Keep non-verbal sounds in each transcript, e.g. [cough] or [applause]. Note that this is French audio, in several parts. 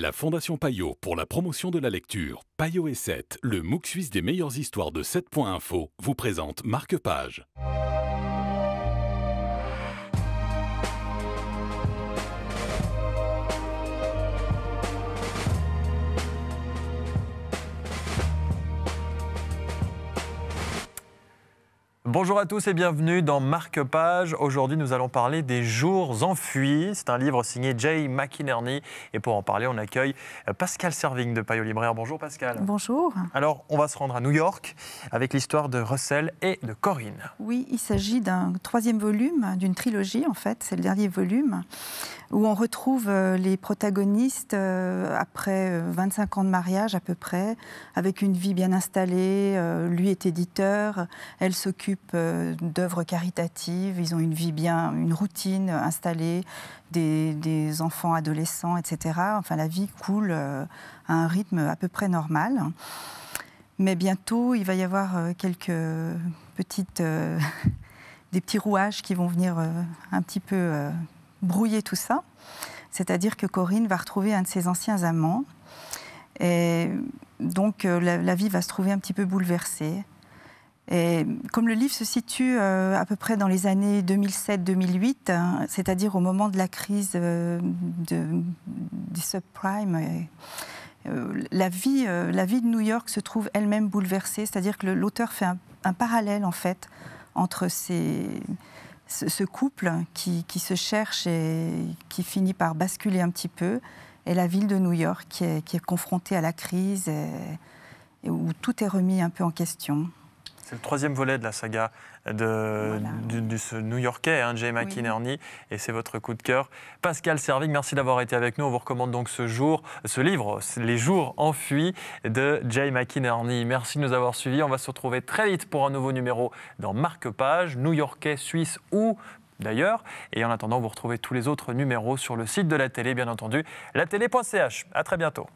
La Fondation Payot pour la promotion de la lecture, Payot et 7, le MOOC suisse des meilleures histoires de 7.info, vous présente Marque Page. Bonjour à tous et bienvenue dans Marque Page. Aujourd'hui, nous allons parler des jours enfuis. C'est un livre signé Jay McInerney. Et pour en parler, on accueille Pascal Serving de Payot Libraire. Bonjour Pascal. Bonjour. Alors, on va se rendre à New York avec l'histoire de Russell et de Corinne. Oui, il s'agit d'un troisième volume, d'une trilogie en fait. C'est le dernier volume où on retrouve euh, les protagonistes euh, après 25 euh, ans de mariage à peu près, avec une vie bien installée. Lui est éditeur, elle s'occupe euh, d'œuvres caritatives, ils ont une vie bien, une routine installée, des, enfants, adolescents, etc. Enfin, la vie coule euh, à un rythme à peu près normal. Mais bientôt, il va y avoir euh, quelques petites, [laughs] des petits rouages qui vont venir un petit peu brouiller tout ça. C'est-à-dire que Corinne va retrouver un de ses anciens amants. Et donc, la vie va se trouver un petit peu bouleversée. Et comme le livre se situe euh, à peu près dans les années 2007-2008, hein, c'est-à-dire au moment de la crise euh, des subprimes, euh, la, vie, de New York se trouve elle-même bouleversée, c'est-à-dire que l'auteur fait un, parallèle en fait entre ce, couple qui, se cherche et qui finit par basculer un petit peu, et la ville de New York qui est, confrontée à la crise et où tout est remis un peu en question. C'est le troisième volet de la saga de, ce New-Yorkais, hein, Jay McInerney, et c'est votre coup de cœur. Pascal Serving, merci d'avoir été avec nous. On vous recommande donc ce jour, ce livre, Les jours enfuis de Jay McInerney. Merci de nous avoir suivis. On va se retrouver très vite pour un nouveau numéro dans Marque-Page, New-Yorkais, Suisse ou d'ailleurs. Et en attendant, vous retrouvez tous les autres numéros sur le site de la télé, bien entendu, latélé.ch. À très bientôt.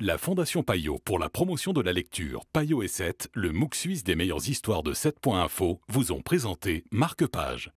La Fondation Payot pour la promotion de la lecture, Payot et 7, le MOOC suisse des meilleures histoires de 7.info, vous ont présenté Marque Page.